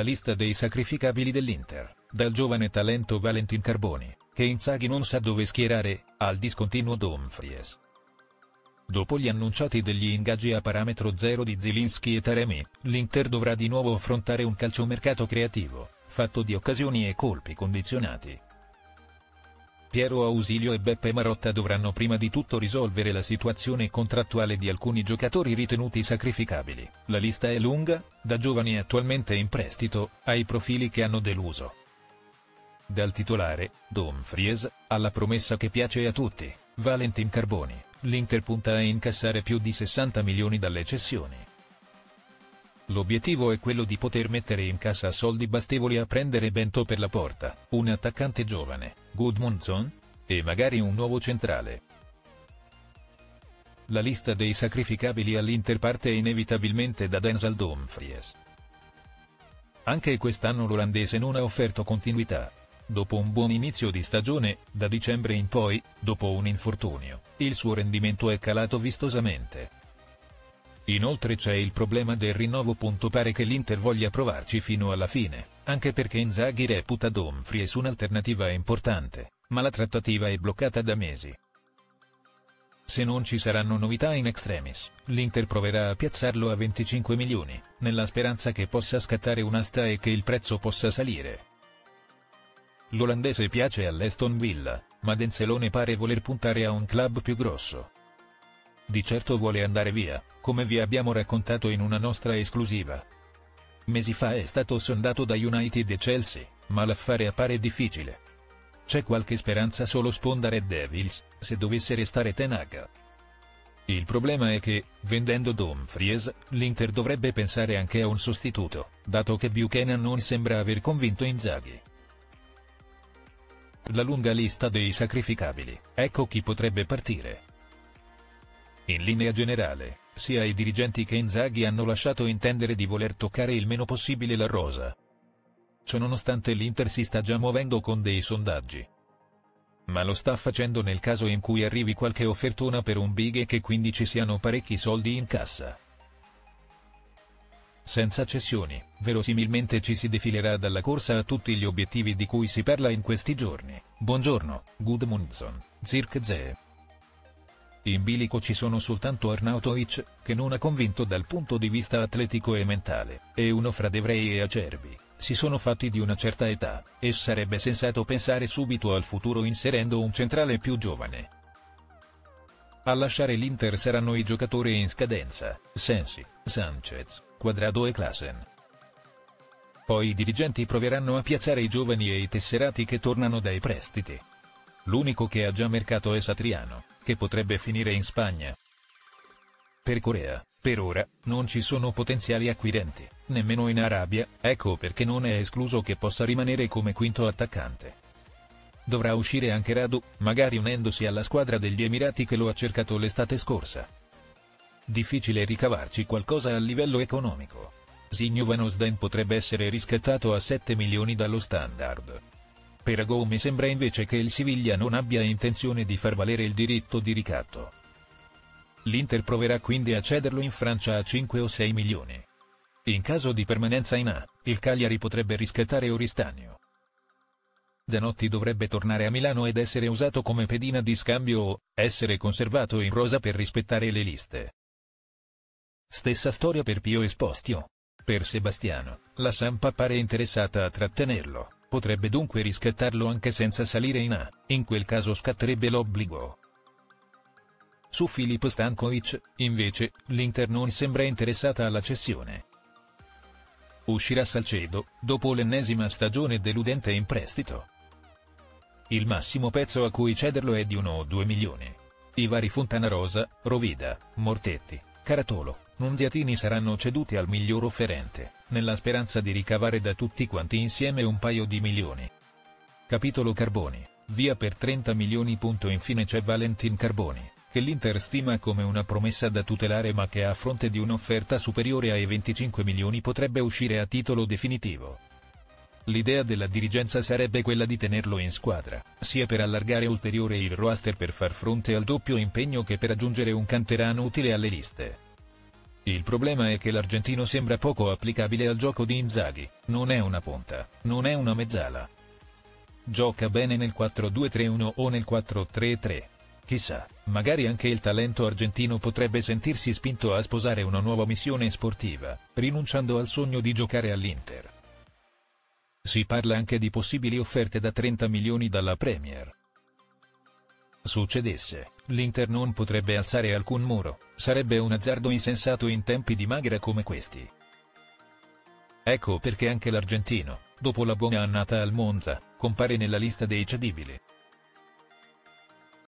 La lista dei sacrificabili dell'Inter, dal giovane talento Valentin Carboni, che Inzaghi non sa dove schierare, al discontinuo Dumfries. Dopo gli annunciati degli ingaggi a parametro zero di Zilinski e Taremi, l'Inter dovrà di nuovo affrontare un calciomercato creativo, fatto di occasioni e colpi condizionati. Piero Ausilio e Beppe Marotta dovranno prima di tutto risolvere la situazione contrattuale di alcuni giocatori ritenuti sacrificabili. La lista è lunga, da giovani attualmente in prestito, ai profili che hanno deluso. Dal titolare, Dumfries, alla promessa che piace a tutti, Valentin Carboni, l'Inter punta a incassare più di 60 milioni dalle cessioni. L'obiettivo è quello di poter mettere in cassa soldi bastevoli a prendere Bento per la porta, un attaccante giovane, Gudmundsson, e magari un nuovo centrale. La lista dei sacrificabili all'Inter parte inevitabilmente da Denzel Dumfries. Anche quest'anno l'olandese non ha offerto continuità. Dopo un buon inizio di stagione, da dicembre in poi, dopo un infortunio, il suo rendimento è calato vistosamente. Inoltre c'è il problema del rinnovo. Pare che l'Inter voglia provarci fino alla fine, anche perché Inzaghi reputa Dumfries un'alternativa importante, ma la trattativa è bloccata da mesi. Se non ci saranno novità in extremis, l'Inter proverà a piazzarlo a 25 milioni, nella speranza che possa scattare un'asta e che il prezzo possa salire. L'olandese piace all'Eston Villa, ma Denzelone pare voler puntare a un club più grosso. Di certo vuole andare via, come vi abbiamo raccontato in una nostra esclusiva. Mesi fa è stato sondato da United e Chelsea, ma l'affare appare difficile. C'è qualche speranza solo sponda Red Devils, se dovesse restare Tenaga. Il problema è che, vendendo Dumfries, l'Inter dovrebbe pensare anche a un sostituto, dato che Buchanan non sembra aver convinto Inzaghi. La lunga lista dei sacrificabili, ecco chi potrebbe partire. In linea generale, sia i dirigenti che Inzaghi hanno lasciato intendere di voler toccare il meno possibile la rosa. Ciononostante l'Inter si sta già muovendo con dei sondaggi. Ma lo sta facendo nel caso in cui arrivi qualche offertona per un big e che quindi ci siano parecchi soldi in cassa. Senza cessioni, verosimilmente ci si defilerà dalla corsa a tutti gli obiettivi di cui si parla in questi giorni. Buongiorno, Gudmundsson, Zirkzee. In bilico ci sono soltanto Arnautovic, che non ha convinto dal punto di vista atletico e mentale, e uno fra De Vrij e Acerbi, si sono fatti di una certa età, e sarebbe sensato pensare subito al futuro inserendo un centrale più giovane. A lasciare l'Inter saranno i giocatori in scadenza, Sensi, Sanchez, Quadrado e Klassen. Poi i dirigenti proveranno a piazzare i giovani e i tesserati che tornano dai prestiti. L'unico che ha già mercato è Satriano, che potrebbe finire in Spagna. Per Corea, per ora, non ci sono potenziali acquirenti, nemmeno in Arabia, ecco perché non è escluso che possa rimanere come quinto attaccante. Dovrà uscire anche Radu, magari unendosi alla squadra degli Emirati che lo ha cercato l'estate scorsa. Difficile ricavarci qualcosa a livello economico. Signovanosden potrebbe essere riscattato a 7 milioni dallo standard. Per Agome sembra invece che il Siviglia non abbia intenzione di far valere il diritto di ricatto. L'Inter proverà quindi a cederlo in Francia a 5 o 6 milioni. In caso di permanenza in A, il Cagliari potrebbe riscattare Oristanio. Zanotti dovrebbe tornare a Milano ed essere usato come pedina di scambio o essere conservato in rosa per rispettare le liste. Stessa storia per Pio Espostio. Per Sebastiano, la Sampa pare interessata a trattenerlo potrebbe dunque riscattarlo anche senza salire in A, in quel caso scatterebbe l'obbligo. Su Filippo Stankovic, invece, l'Inter non sembra interessata alla cessione. Uscirà Salcedo, dopo l'ennesima stagione deludente in prestito. Il massimo pezzo a cui cederlo è di 1 o 2 milioni. I vari Fontanarosa, Rovida, Mortetti, Caratolo, Nunziatini saranno ceduti al miglior offerente, nella speranza di ricavare da tutti quanti insieme un paio di milioni. Capitolo Carboni, via per 30 milioni. Infine c'è Valentin Carboni, che l'Inter stima come una promessa da tutelare ma che a fronte di un'offerta superiore ai 25 milioni potrebbe uscire a titolo definitivo. L'idea della dirigenza sarebbe quella di tenerlo in squadra, sia per allargare ulteriore il roster per far fronte al doppio impegno che per aggiungere un canterano utile alle liste. Il problema è che l'argentino sembra poco applicabile al gioco di Inzaghi, non è una punta, non è una mezzala. Gioca bene nel 4-2-3-1 o nel 4-3-3. Chissà, magari anche il talento argentino potrebbe sentirsi spinto a sposare una nuova missione sportiva, rinunciando al sogno di giocare all'Inter. Si parla anche di possibili offerte da 30 milioni dalla Premier. Succedesse, l'Inter non potrebbe alzare alcun muro, sarebbe un azzardo insensato in tempi di magra come questi. Ecco perché anche l'argentino, dopo la buona annata al Monza, compare nella lista dei cedibili.